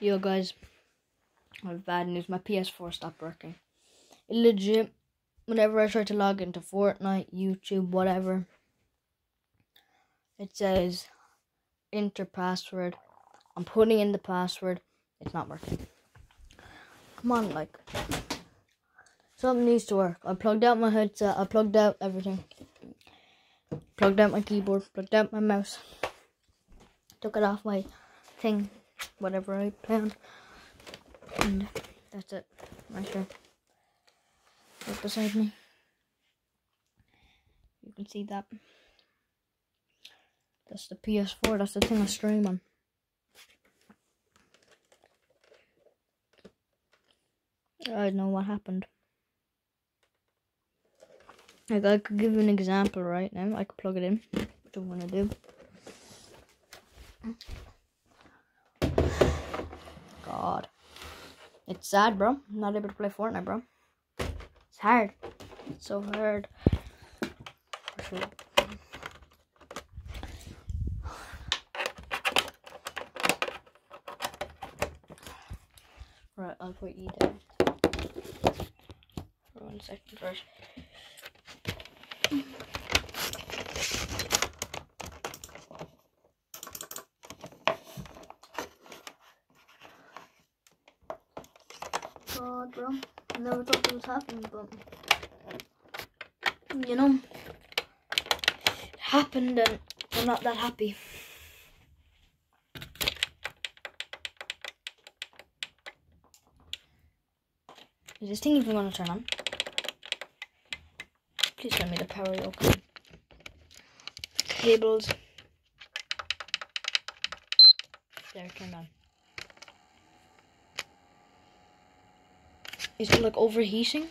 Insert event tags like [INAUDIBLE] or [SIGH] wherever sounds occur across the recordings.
Yo guys, I have bad news. My PS4 stopped working. It legit, whenever I try to log into Fortnite, YouTube, whatever, it says enter password. I'm putting in the password. It's not working. Come on, like something needs to work. I plugged out my headset. I plugged out everything. Plugged out my keyboard. Plugged out my mouse. Took it off my thing whatever I planned. And that's it. Right here. Right beside me. You can see that. That's the PS4. That's the thing I stream on. I don't know what happened. Like I could give you an example right now. I could plug it in, which I'm gonna do. God. It's sad, bro. Not able to play Fortnite, bro. It's hard. It's so hard. Right, I'll put you down. For one second first. God, bro. I never thought this was happening, but you know, it happened, and I'm not that happy. Is this thing even gonna turn on? Please tell me the power okay. Cables. There, it turned on. Is it like overheating?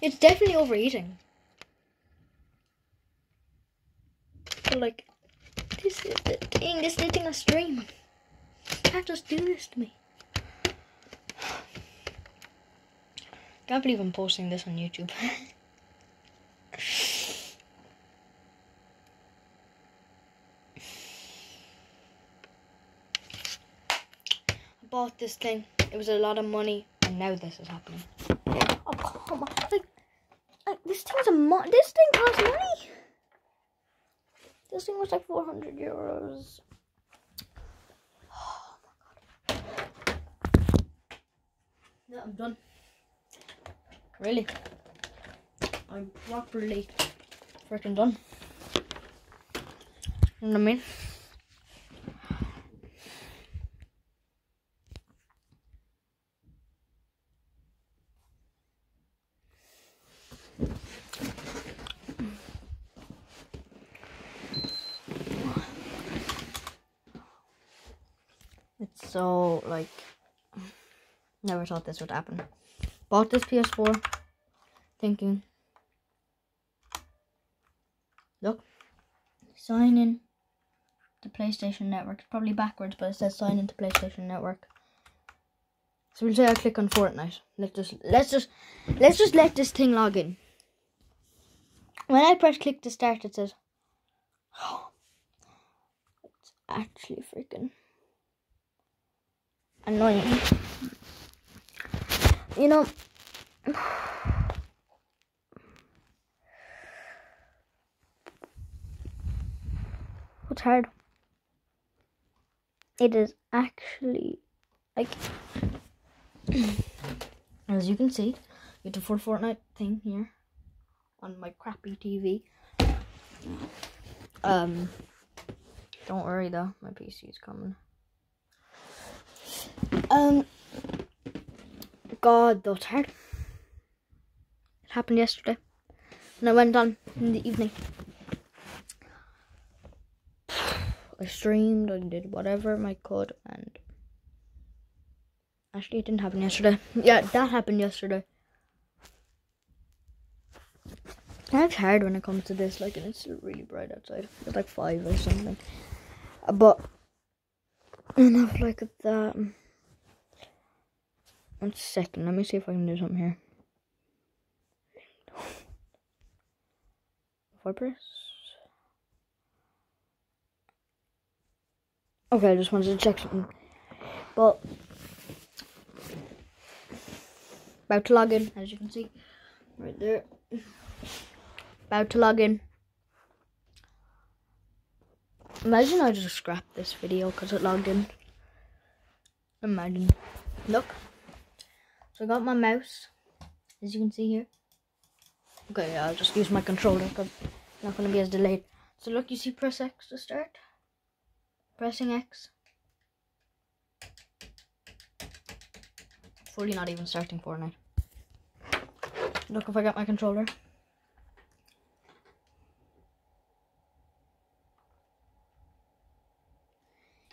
It's definitely overheating. But like, this is the thing. This is the thing I stream. Can't just do this to me. [SIGHS] Can't believe I'm posting this on YouTube. [LAUGHS] bought this thing. It was a lot of money, and now this is happening. Oh come on! Like, like this thing's a mo- This thing costs money. This thing was like four hundred euros. Oh my god! Yeah, I'm done. Really? I'm properly freaking done. You know what I mean? It's so like never thought this would happen. Bought this PS4 thinking look sign in to PlayStation Network. It's probably backwards, but it says sign into PlayStation Network. So we'll say I click on Fortnite. Let's just let's just let's just let this thing log in. When I press click to start, it says, oh, [GASPS] "It's actually freaking annoying." You know. [SIGHS] Hard? It is actually like [CLEARS THROAT] as you can see, get the full Fortnite thing here on my crappy TV. Um, don't worry though, my PC is coming. Um, God, that's hard. It happened yesterday, and I went on in the evening. I streamed, I did whatever I could, and actually, it didn't happen yesterday. Yeah, that happened yesterday. It's hard when it comes to this, like, and it's really bright outside. It's like five or something. But enough like that. One second, let me see if I can do something here. [SIGHS] If press Okay, I just wanted to check something. But about to log in, as you can see, right there. About to log in. Imagine I just scrapped this video because it logged in. Imagine. Look. So I got my mouse, as you can see here. Okay, I'll just use my controller because it's not going to be as delayed. So look, you see press X to start. Pressing X. Fully not even starting Fortnite. Look if I got my controller.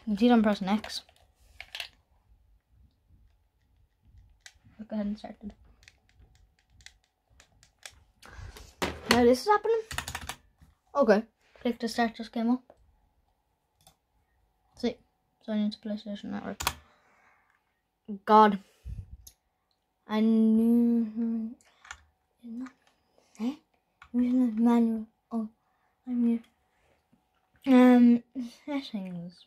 You can see I'm pressing X. Go ahead and start it. Now this is happening. Okay. Click to start just came up. See. Sign into PlayStation Network. God. I knew eh? manual. Oh, I'm here. Um, settings.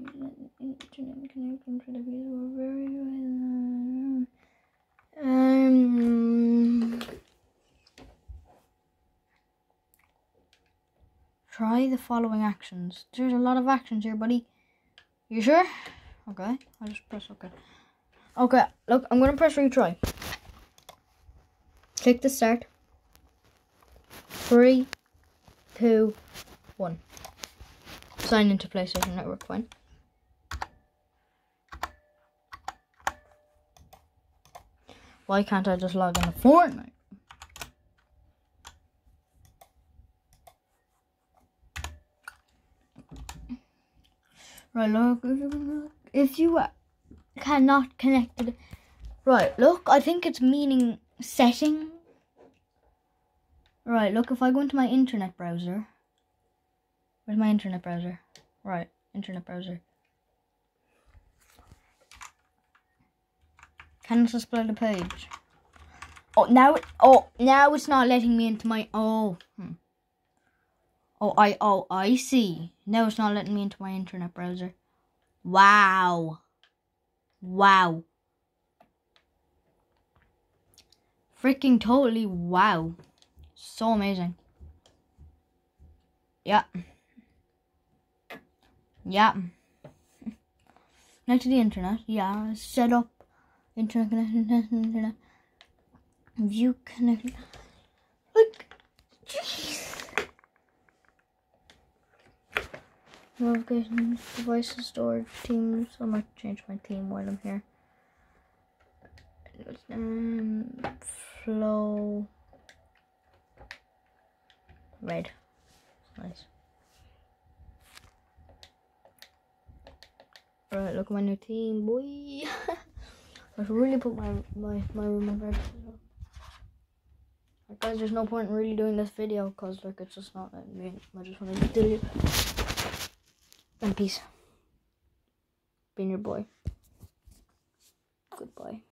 Internet connection to the video very um. Try the following actions. There's a lot of actions here, buddy. You sure? Okay, I'll just press OK. Okay, look, I'm gonna press retry. Click the start. Three, two, one. Sign into PlayStation Network, fine. Why can't I just log into Fortnite? Right, look, if you cannot connect it. Right, look, I think it's meaning setting. Right, look, if I go into my internet browser. Where's my internet browser? Right, internet browser. Can it display the page? Oh, now, oh, now it's not letting me into my, oh, hmm. Oh, I, oh, I see. Now it's not letting me into my internet browser. Wow. Wow. Freaking totally wow. So amazing. Yeah. Yeah. [LAUGHS] Next to the internet. Yeah. Set up internet connection. View connection. Like, jeez. Notifications, devices, storage, teams. I might change my team while I'm here. Um, flow. Red. Nice. Alright, look at my new team, boy. [LAUGHS] I should really put my my my room in red. Like, guys, there's no point in really doing this video because like it's just not letting me. I just want to delete. And peace. Being your boy. Goodbye.